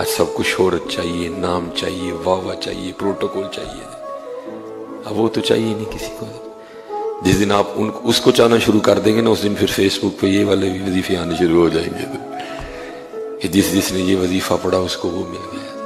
आज सब कुछ शोहरत चाहिए, नाम चाहिए वाह वाह चाहिए, प्रोटोकॉल चाहिए। अब वो तो चाहिए नहीं किसी को। जिस दिन आप उन उसको चाहना शुरू कर देंगे ना, उस दिन फिर फेसबुक पे ये वाले भी वजीफे आने शुरू हो जाएँगे। कि जिस जिसने ये वजीफा पढ़ा, उसको वो मिल गया।